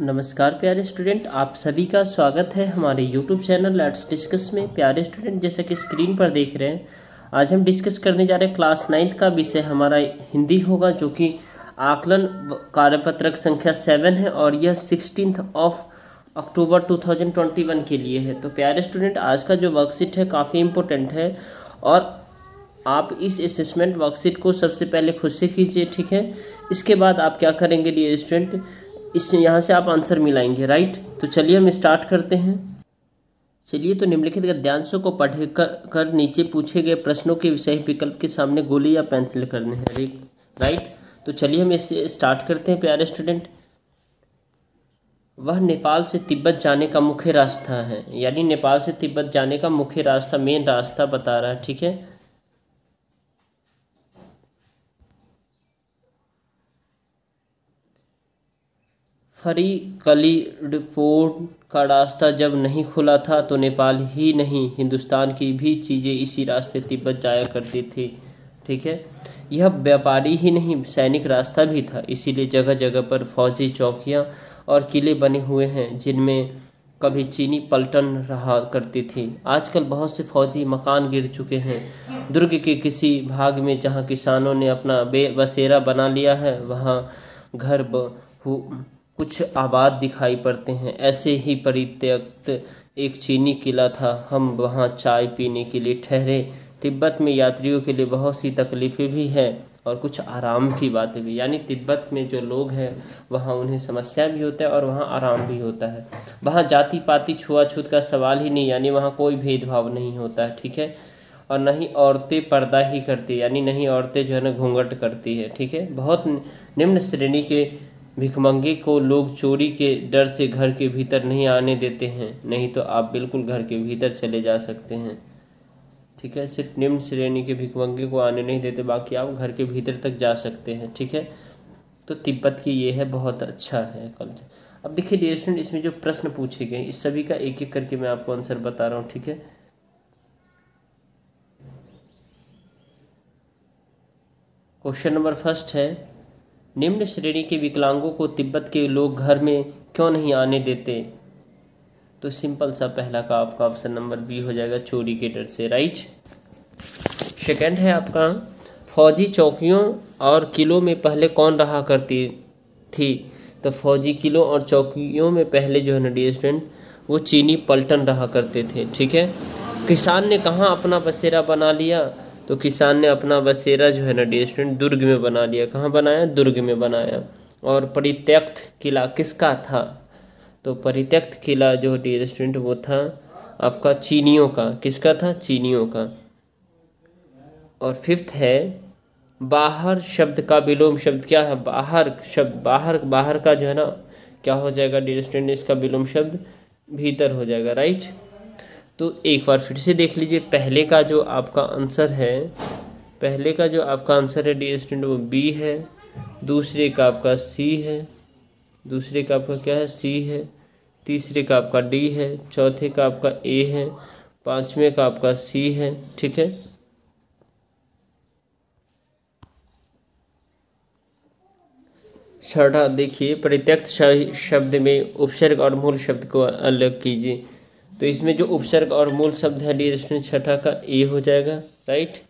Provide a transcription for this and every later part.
नमस्कार प्यारे स्टूडेंट, आप सभी का स्वागत है हमारे यूट्यूब चैनल लेट्स डिस्कस में। प्यारे स्टूडेंट, जैसा कि स्क्रीन पर देख रहे हैं, आज हम डिस्कस करने जा रहे हैं क्लास नाइन्थ का विषय हमारा हिंदी होगा, जो कि आकलन कार्यपत्रक संख्या सेवन है और यह सिक्सटीन ऑफ़ अक्टूबर 2021 के लिए है। तो प्यारे स्टूडेंट, आज का जो वर्कशीट है काफ़ी इम्पोर्टेंट है और आप इस असेसमेंट वर्कशीट को सबसे पहले खुद से कीजिए, ठीक है? इसके बाद आप क्या करेंगे डियर स्टूडेंट इस यहाँ से आप आंसर मिलाएँगे राइट तो चलिए हम स्टार्ट करते हैं। चलिए तो निम्नलिखित गद्यांशों को पढ़ कर, कर नीचे पूछे गए प्रश्नों के विषय विकल्प के सामने गोली या पेंसिल करने हैं राइट तो चलिए हम इससे स्टार्ट करते हैं प्यारे स्टूडेंट वह नेपाल से तिब्बत जाने का मुख्य रास्ता है यानी नेपाल से तिब्बत जाने का मुख्य रास्ता मेन रास्ता बता रहा है ठीक है? फरी कली फोर्ट का रास्ता जब नहीं खुला था तो नेपाल ही नहीं, हिंदुस्तान की भी चीज़ें इसी रास्ते तिब्बत जाया करती थी। ठीक है? यह व्यापारी ही नहीं, सैनिक रास्ता भी था। इसीलिए जगह जगह पर फौजी चौकियाँ और किले बने हुए हैं, जिनमें कभी चीनी पलटन रहा करती थी। आजकल बहुत से फौजी मकान गिर चुके हैं। दुर्ग के किसी भाग में जहाँ किसानों ने अपना बे बसेरा बना लिया है, वहाँ घर कुछ आबाद दिखाई पड़ते हैं। ऐसे ही परित्यक्त एक चीनी किला था। हम वहाँ चाय पीने के लिए ठहरे। तिब्बत में यात्रियों के लिए बहुत सी तकलीफ़ें भी हैं और कुछ आराम की बातें भी। यानी तिब्बत में जो लोग हैं, वहाँ उन्हें समस्या भी होता है और वहाँ आराम भी होता है। वहाँ जाति पाति छुआछूत का सवाल ही नहीं। यानी वहाँ कोई भेदभाव नहीं होता है ठीक है? और न ही औरतें पर्दा ही करती यानी नहीं औरतें जो है ना, घूंघट करती है, ठीक है? बहुत निम्न श्रेणी के भिखमंगे को लोग चोरी के डर से घर के भीतर नहीं आने देते हैं, नहीं तो आप बिल्कुल घर के भीतर चले जा सकते हैं। ठीक है? सिर्फ़ निम्न श्रेणी के भिखमंगे को आने नहीं देते, बाकी आप घर के भीतर तक जा सकते हैं, ठीक है? तो तिब्बत की ये है, बहुत अच्छा है कल्चर अब देखिए डियर स्टूडेंट इसमें जो प्रश्न पूछे गए, इस सभी का एक एक करके मैं आपको आंसर बता रहा हूँ, ठीक है? क्वेश्चन नंबर फ़र्स्ट है निम्न श्रेणी के विकलांगों को तिब्बत के लोग घर में क्यों नहीं आने देते? तो सिंपल सा पहला का आपका ऑप्शन नंबर बी हो जाएगा चोरी के डर से, राइट? सेकंड है आपका, फौजी चौकियों और किलों में पहले कौन रहा करती थी? तो फौजी किलों और चौकियों में पहले जो है ना डी स्टूडेंट वो चीनी पलटन रहा करते थे, ठीक है? किसान ने कहाँ अपना बसेरा बना लिया? तो किसान ने अपना बसेरा जो है ना डी स्टूडेंट दुर्ग में बना लिया। कहाँ बनाया? दुर्ग में बनाया। और परित्यक्त किला किसका था? तो परित्यक्त किला जो डी स्टूडेंट वो था आपका चीनियों का। किसका था? चीनियों का। और फिफ्थ है, बाहर शब्द का विलोम शब्द क्या है? बाहर शब्द, बाहर बाहर का जो है ना, क्या हो जाएगा? डी स्टूडेंट इसका विलोम शब्द भीतर हो जाएगा राइट तो एक बार फिर से देख लीजिए, पहले का जो आपका आंसर है, पहले का जो आपका आंसर है, डी स्टूडेंट वो बी है, दूसरे का आपका सी है, दूसरे का आपका क्या है, सी है, तीसरे का आपका डी है, चौथे का आपका ए है, पाँचवें का आपका सी है, ठीक है? छठा देखिए, प्रत्यक्ष शब्द में उपसर्ग और मूल शब्द को अलग कीजिए। तो इसमें जो उपसर्ग और मूल शब्द है डी छठा का ए हो जाएगा, राइट?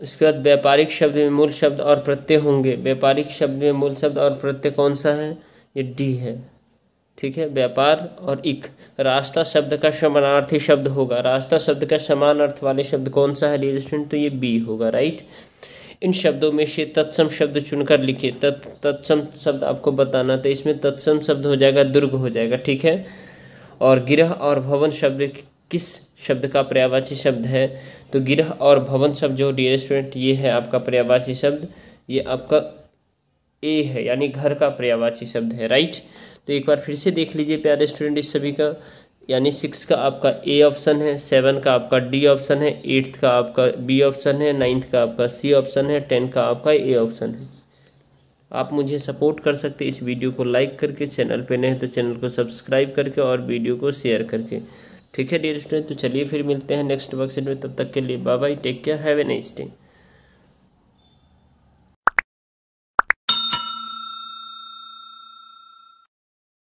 उसके बाद व्यापारिक शब्द में मूल शब्द और प्रत्यय होंगे। व्यापारिक शब्द में मूल शब्द और प्रत्यय कौन सा है? ये डी है। ठीक है? व्यापार और इक। रास्ता शब्द का समानार्थी शब्द होगा। रास्ता शब्द का समान अर्थ वाले शब्द कौन सा है स्टूडेंट तो ये बी होगा, राइट? इन शब्दों में से तत्सम शब्द चुनकर लिखे तत् तत्सम शब्द आपको बताना था, इसमें तत्सम शब्द हो जाएगा, दुर्ग हो जाएगा। ठीक है? और गिरह और भवन शब्द किस शब्द का पर्यावाची शब्द है? तो गिरह और भवन शब्द जो डियर स्टूडेंट ये है आपका पर्यावाची शब्द। ये आपका ए है, यानी घर का पर्यावाची शब्द है राइट तो एक बार फिर से देख लीजिए प्यारे स्टूडेंट इस सभी का। यानी सिक्स का आपका ए ऑप्शन है सेवन का आपका डी ऑप्शन है एट्थ का आपका बी ऑप्शन है नाइन्थ का आपका सी ऑप्शन है टेंथ का आपका ए ऑप्शन है। आप मुझे सपोर्ट कर सकते इस वीडियो को लाइक करके, चैनल पे नहीं तो चैनल को सब्सक्राइब करके और वीडियो को शेयर करके। ठीक है डियर स्टूडेंट तो चलिए फिर मिलते हैं नेक्स्ट वर्कशीट में। तब तक के लिए bye bye take care have a nice day